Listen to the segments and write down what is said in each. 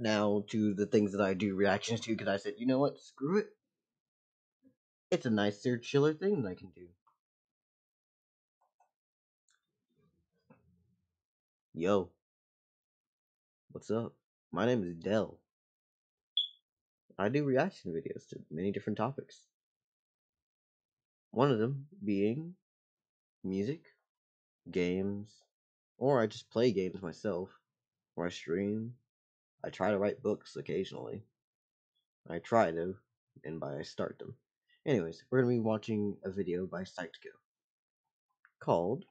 now to the things that I do reactions to because I said, you know what, screw it. It's a nicer, chiller thing that I can do. Yo, what's up? My name is Dell. I do reaction videos to many different topics. One of them being music, games, or I just play games myself, or I stream. I try to write books occasionally. I try to, and by I start them. Anyways, we're going to be watching a video by Psych2Go called,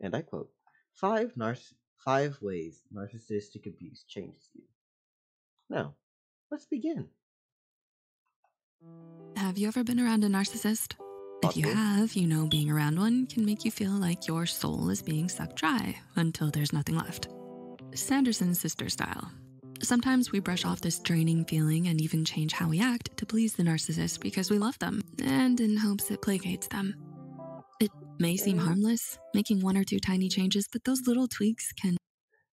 and I quote, Five, narciss- five ways narcissistic abuse changes you. Now, let's begin. Have you ever been around a narcissist? If you have, you know being around one can make you feel like your soul is being sucked dry until there's nothing left. Sanderson sister style. Sometimes we brush off this draining feeling and even change how we act to please the narcissist because we love them and in hopes it placates them. It may seem harmless, making one or two tiny changes, but those little tweaks can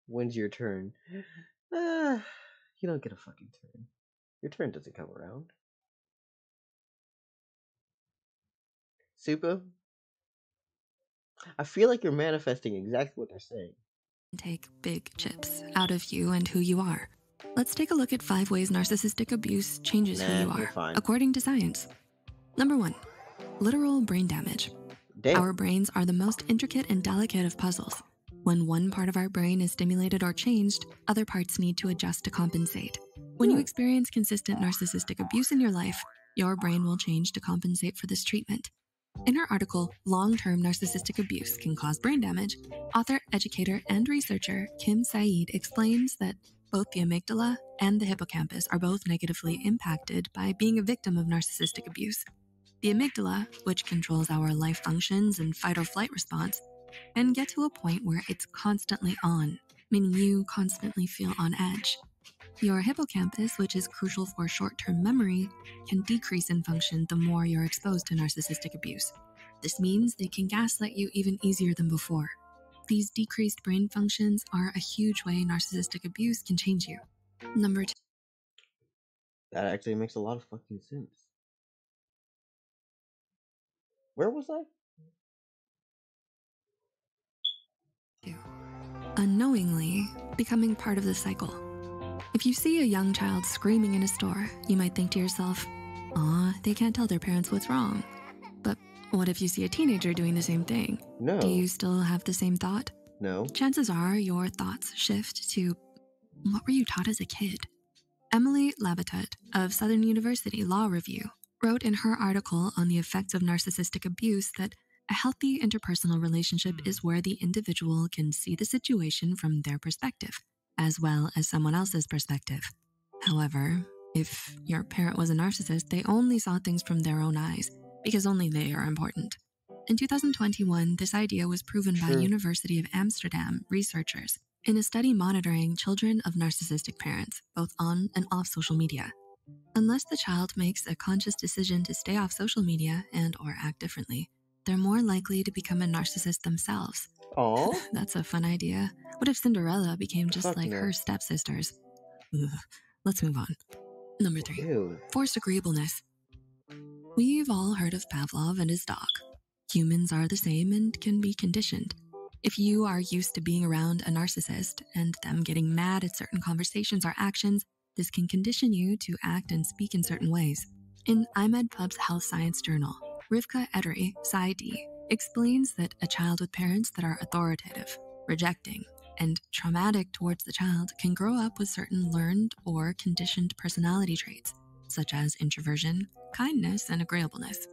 When's your turn? Ah, you don't get a fucking turn. Your turn doesn't come around. Super? I feel like you're manifesting exactly what they're saying. take big chips out of you and who you are. Let's take a look at five ways narcissistic abuse changes who Nah, you you're fine. according to science. Number one, literal brain damage. Damn. Our brains are the most intricate and delicate of puzzles. When one part of our brain is stimulated or changed, other parts need to adjust to compensate. When you Hmm. experience consistent narcissistic abuse in your life, your brain will change to compensate for this treatment. In her article, Long Term Narcissistic Abuse Can Cause Brain Damage, author, educator, and researcher Kim Saeed explains that both the amygdala and the hippocampus are both negatively impacted by being a victim of narcissistic abuse. The amygdala, which controls our life functions and fight or flight response, can get to a point where it's constantly on, meaning you constantly feel on edge. Your hippocampus, which is crucial for short term memory, can decrease in function the more you're exposed to narcissistic abuse. This means they can gaslight you even easier than before. These decreased brain functions are a huge way narcissistic abuse can change you. Number two. That actually makes a lot of fucking sense. Where was I? unknowingly becoming part of the cycle. If you see a young child screaming in a store, you might think to yourself, aw, they can't tell their parents what's wrong. But what if you see a teenager doing the same thing? No. Do you still have the same thought? No. Chances are your thoughts shift to what were you taught as a kid? Emily Labatut of Southern University Law Review wrote in her article on the effects of narcissistic abuse that a healthy interpersonal relationship hmm. is where the individual can see the situation from their perspective, as well as someone else's perspective. However, if your parent was a narcissist, they only saw things from their own eyes because only they are important. In 2021, this idea was proven by Sure. University of Amsterdam researchers in a study monitoring children of narcissistic parents, both on and off social media. Unless the child makes a conscious decision to stay off social media and or act differently, they're more likely to become a narcissist themselves. Oh, That's a fun idea. What if Cinderella became just Fuck like no. her stepsisters? Ugh. Let's move on. Number three Ew. forced agreeableness. We've all heard of Pavlov and his dog. Humans are the same and can be conditioned. If you are used to being around a narcissist and them getting mad at certain conversations or actions, this can condition you to act and speak in certain ways. In IMEDPub's Health Science Journal, Rivka Edery, PsyD, explains that a child with parents that are authoritative, rejecting, and traumatic towards the child can grow up with certain learned or conditioned personality traits, such as introversion, kindness, and agreeableness.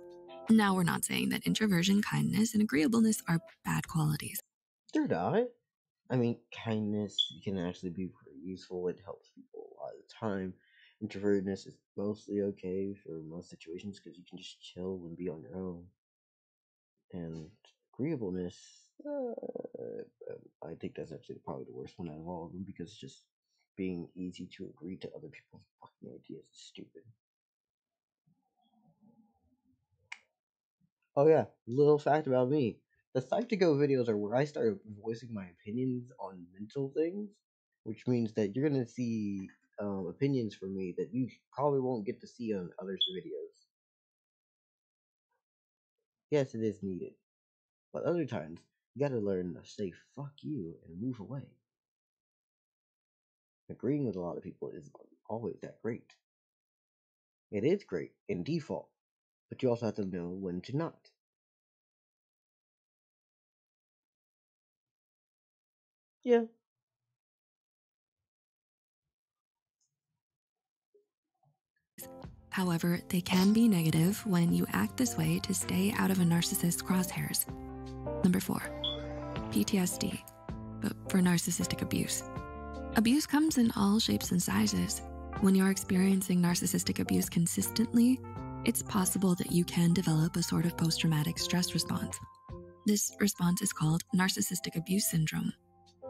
Now, we're not saying that introversion, kindness, and agreeableness are bad qualities. They're not. I mean, kindness can actually be pretty useful. It helps people a lot of the time. Introvertedness is mostly okay for most situations because you can just chill and be on your own. And agreeableness, uh, I think that's actually probably the worst one out of all of them because it's just being easy to agree to other people's fucking ideas is stupid. Oh yeah, little fact about me. The Psych2Go videos are where I start voicing my opinions on mental things, which means that you're gonna see um, opinions from me that you probably won't get to see on others' videos. Yes, it is needed, but other times you gotta learn to say fuck you and move away. Agreeing with a lot of people isn't always that great. It is great in default, but you also have to know when to not. Yeah. However, they can be negative when you act this way to stay out of a narcissist's crosshairs. Number four, PTSD, but for narcissistic abuse. Abuse comes in all shapes and sizes. When you're experiencing narcissistic abuse consistently, it's possible that you can develop a sort of post traumatic stress response. This response is called narcissistic abuse syndrome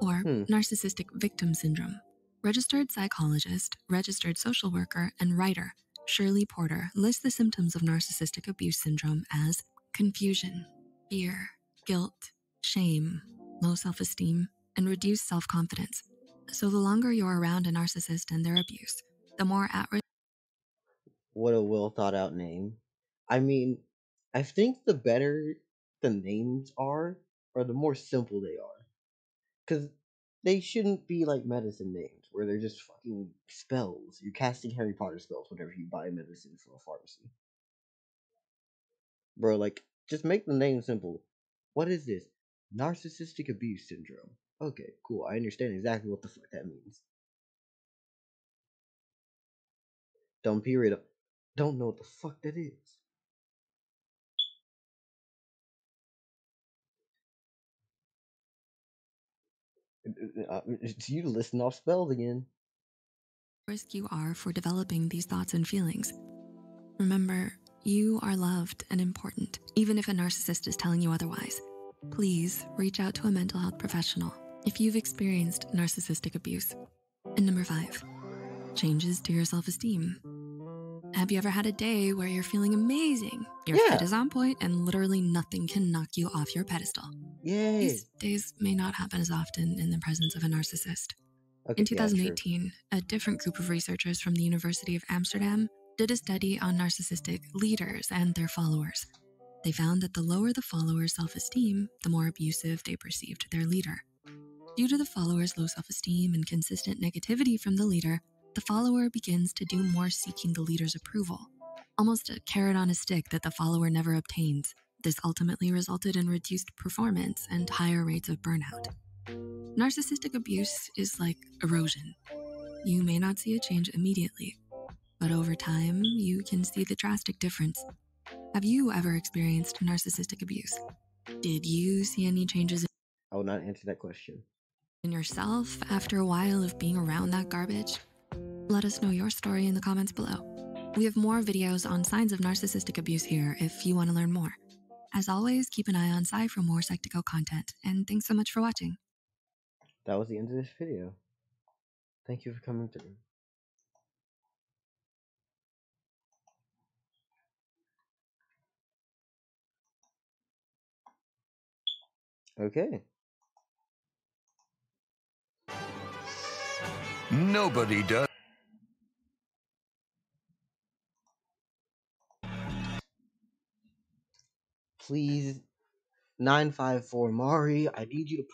or Hmm. narcissistic victim syndrome. Registered psychologist, registered social worker, and writer Shirley Porter lists the symptoms of narcissistic abuse syndrome as confusion, fear, guilt, shame, low self esteem, and reduced self confidence. So, the longer you're around a narcissist and their abuse, the more at risk. What a well thought out name. I mean, I think the better the names are, or the more simple they are. Because they shouldn't be like medicine names, where they're just fucking spells. You're casting Harry Potter spells whenever you buy medicine from a pharmacy. Bro, like, just make the name simple. What is this? Narcissistic abuse syndrome. Okay, cool. I understand exactly what the fuck that means. Dumb period. Don't know what the fuck that is. It's you listing off spells again. risk you are for developing these thoughts and feelings. Remember, you are loved and important, even if a narcissist is telling you otherwise. Please reach out to a mental health professional if you've experienced narcissistic abuse. And number five, changes to your self esteem. Have you ever had a day where you're feeling amazing? Your Yeah. fit is on point and literally nothing can knock you off your pedestal. Yay. These days may not happen as often in the presence of a narcissist. Okay, In yeah, sure. 2018, a different group of researchers from the University of Amsterdam did a study on narcissistic leaders and their followers. They found that the lower the follower's self esteem, the more abusive they perceived their leader. Due to the follower's low self esteem and consistent negativity from the leader, the follower begins to do more seeking the leader's approval, almost a carrot on a stick that the follower never obtains. This ultimately resulted in reduced performance and higher rates of burnout. Narcissistic abuse is like erosion. You may not see a change immediately, but over time, you can see the drastic difference. Have you ever experienced narcissistic abuse? Did you see any changes I will not answer that question. In yourself after a while of being around that garbage? Let us know your story in the comments below. We have more videos on signs of narcissistic abuse here if you want to learn more. As always, keep an eye on Psy for more Psych2Go content, and thanks so much for watching. That was the end of this video. Thank you for coming through. Okay. Nobody does. Please, 954 Mari, I need you to